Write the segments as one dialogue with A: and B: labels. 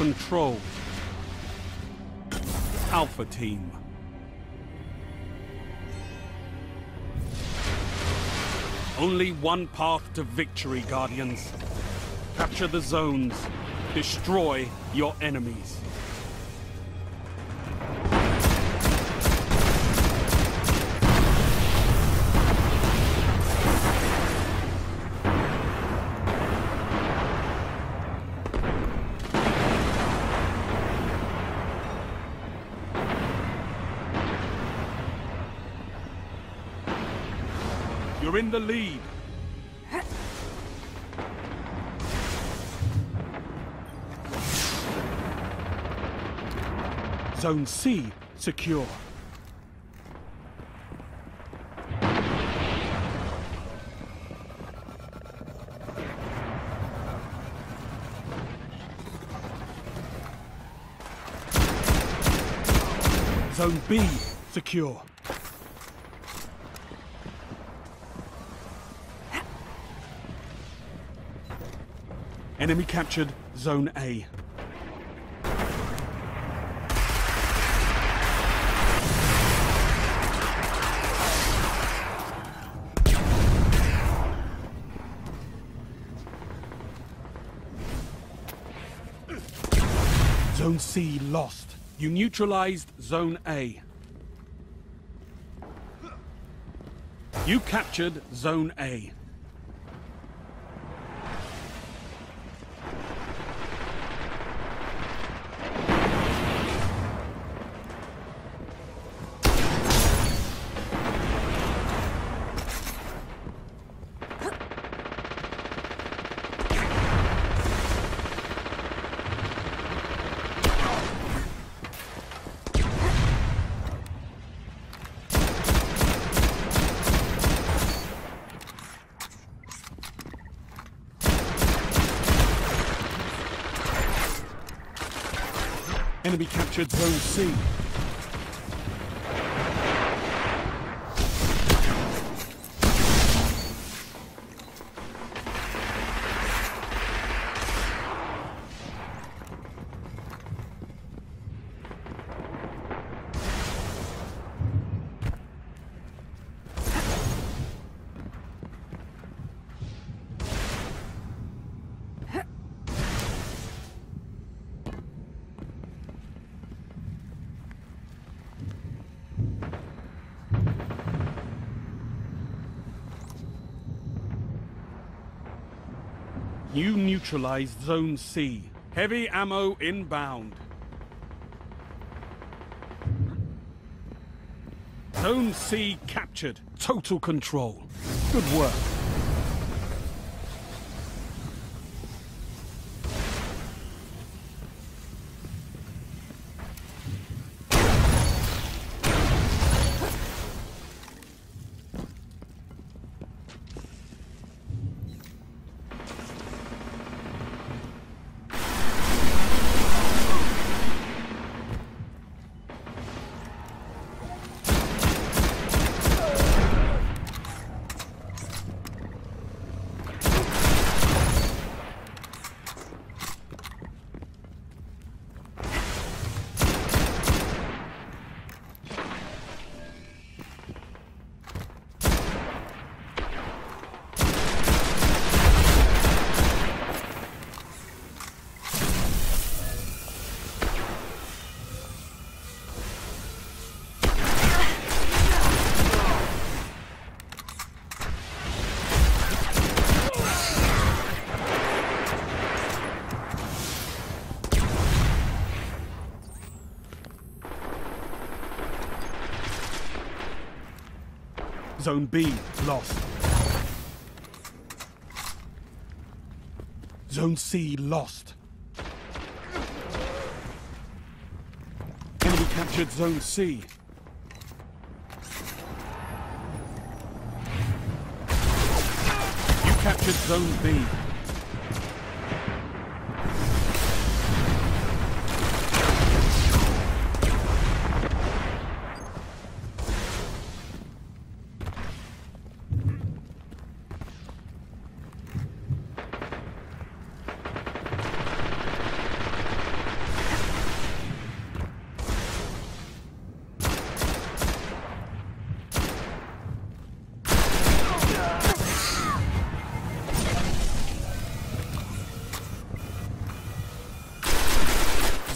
A: control. Alpha Team. Only one path to victory, Guardians. Capture the zones. Destroy your enemies. You're in the lead. Zone C secure. Zone B secure. Enemy captured Zone A. Zone C lost. You neutralized Zone A. You captured Zone A. Enemy captured Zone C. You neutralized Zone C. Heavy ammo inbound. Zone C captured. Total control. Good work. Zone B lost. Zone C lost. Enemy captured Zone C. You captured Zone B.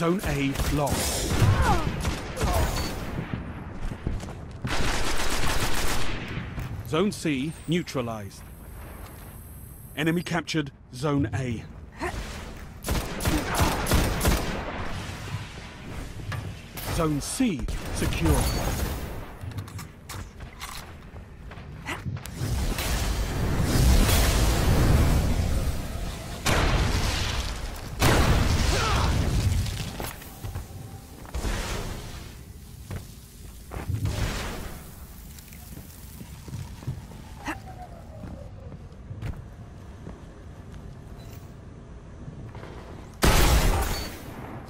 A: Zone A lost. Zone C neutralized. Enemy captured Zone A. Zone C secure.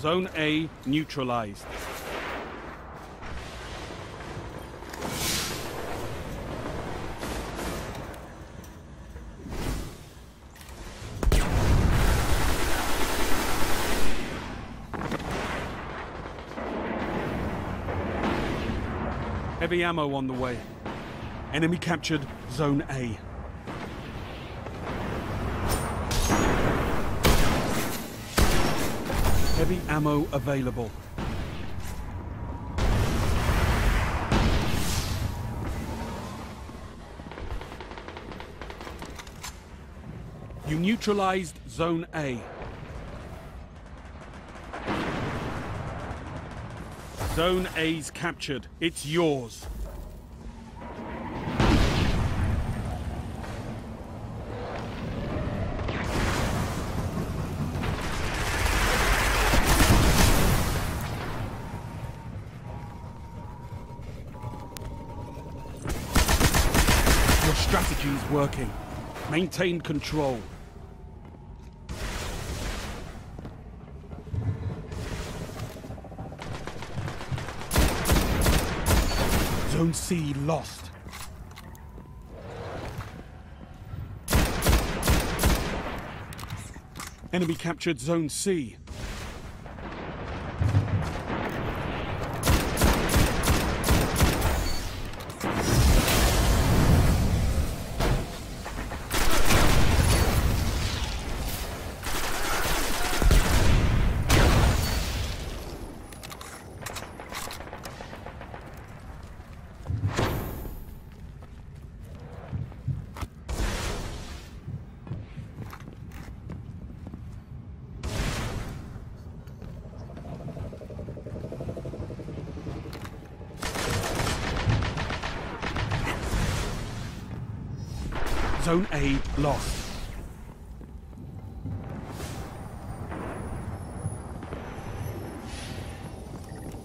A: Zone A neutralized. Heavy ammo on the way. Enemy captured Zone A. Heavy ammo available. You neutralized Zone A. Zone A's captured. It's yours. Your working. Maintain control. Zone C lost. Enemy captured Zone C. Zone A lost.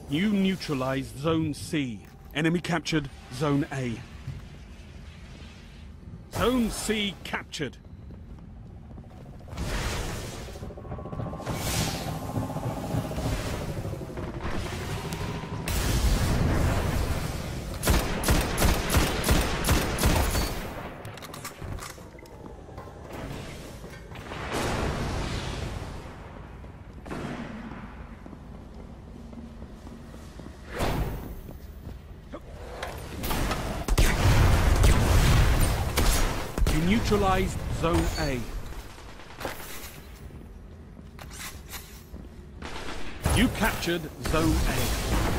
A: You neutralized Zone C. Enemy captured Zone A. Zone C captured. Neutralized Zone A. You captured Zone A.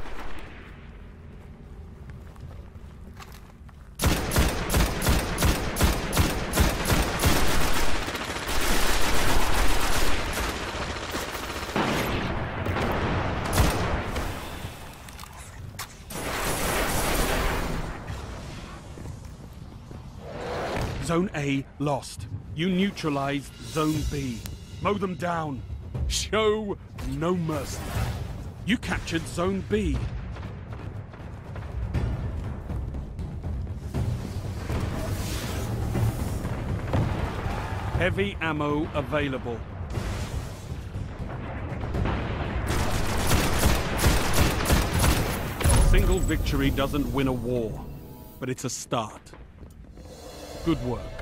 A: Zone A lost. You neutralized Zone B. Mow them down. Show no mercy. You captured Zone B. Heavy ammo available. Single victory doesn't win a war, but it's a start. Good work.